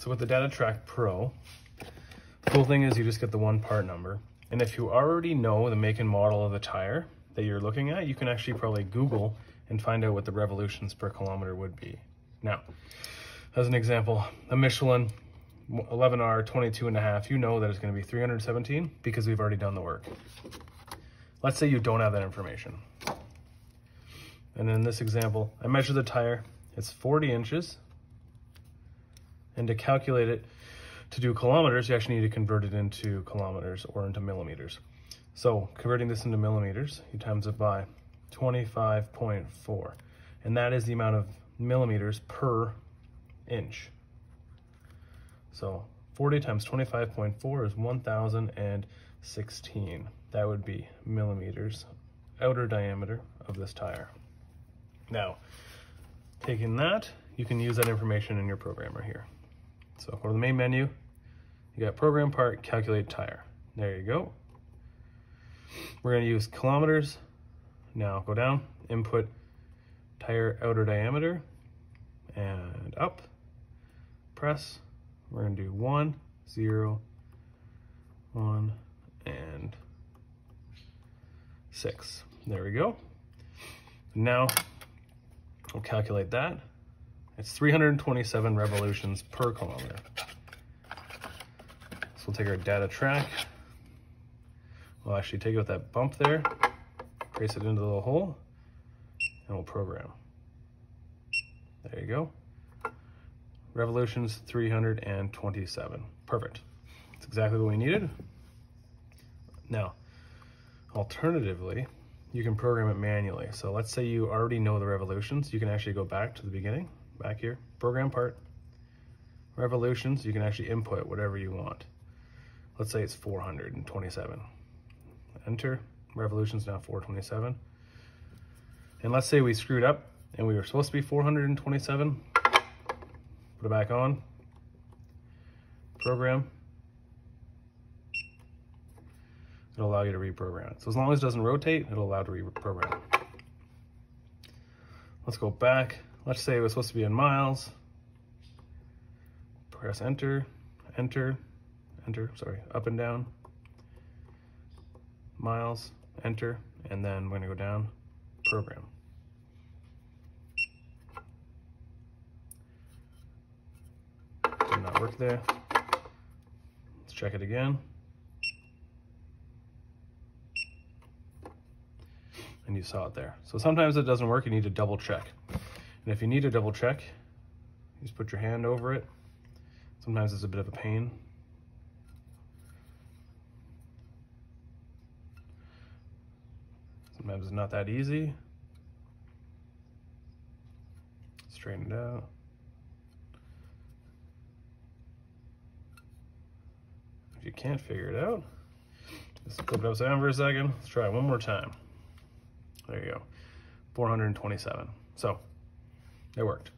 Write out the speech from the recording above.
So with the DataTrac Pro, the cool thing is you just get the one part number. And if you already know the make and model of the tire that you're looking at, you can actually probably Google and find out what the revolutions per kilometer would be. Now, as an example, a Michelin 11R 22 and a half, you know that it's gonna be 317 because we've already done the work. Let's say you don't have that information. And in this example, I measure the tire, it's 40 inches. And to calculate it, to do kilometers, you actually need to convert it into kilometers or into millimeters. So converting this into millimeters, you times it by 25.4. And that is the amount of millimeters per inch. So 40 times 25.4 is 1,016. That would be millimeters outer diameter of this tire. Now, taking that, you can use that information in your programmer here. So go to the main menu, you got program part, calculate tire. There you go. We're gonna use kilometers. Now go down, input tire outer diameter and up, press. We're gonna do one, zero, one, and six. There we go. Now we'll calculate that. It's 327 revolutions per kilometer. So we'll take our DataTrac. We'll actually take out that bump there, place it into the little hole, and we'll program. There you go. Revolutions 327. Perfect. That's exactly what we needed. Now, alternatively, you can program it manually. So let's say you already know the revolutions. You can actually go back to the beginning, back here, program part, revolutions. You can actually input whatever you want. Let's say it's 427. Enter, revolutions now 427. And let's say we screwed up and we were supposed to be 427. Put it back on, program. It'll allow you to reprogram it. So as long as it doesn't rotate, it'll allow to reprogram it. Let's go back. Let's say it was supposed to be in miles. Press enter, enter, enter, sorry, up and down, miles, enter, and then we're gonna go down, program. Did not work there. Let's check it again. And you saw it there. So sometimes it doesn't work, you need to double check. And if you need to double check, you just put your hand over it. Sometimes it's a bit of a pain. Sometimes it's not that easy. Straighten it out. If you can't figure it out, just flip it upside down for a second. Let's try it one more time. There you go, 427. So it worked.